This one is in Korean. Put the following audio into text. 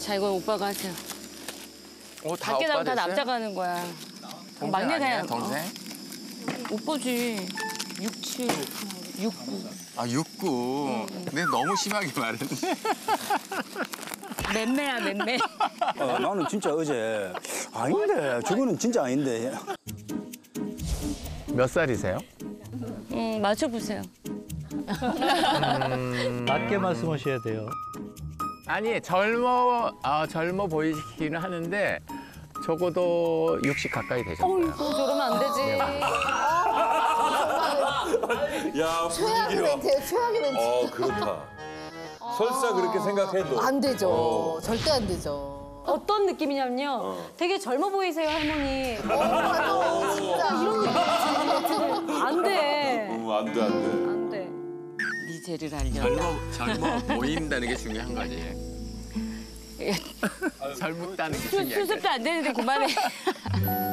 자, 이건 오빠가 하세요. 어, 다 밖에 오빠 나면 다 됐어요? 납작하는 거야. 동생 막내 아니에요, 다- 동생? 오빠지. 6, 7, 6, 9. 아, 육구. 근데 너무 심하게 말했네. 맴매야, 맴매. 어, 나는 진짜 어제 아닌데 저거는 진짜 아닌데 몇 살이세요? 음, 맞춰보세요. 낮게 말씀하셔야 돼요. 아니, 젊어, 아, 젊어 보이시기는 하는데 적어도 60 가까이 되셨어요. 저러면 안 되지. 야, 최악의 분위기가. 멘트예요, 최악의 멘트. 어, 그렇다. 설사 그렇게 생각해도. 안 되죠. 절대 안 되죠. 어떤 느낌이냐면요. 되게 젊어 보이세요, 할머니. 어, 맞아, 진짜. 이런 느낌. 안 돼. 음, 안 돼, 안 돼. 안 돼. 미제를 알려. 젊어, 젊어 보인다는 게 중요한 거지. 젊다는 게 수, 중요한 거지. 수습도 안 되는데 그만해.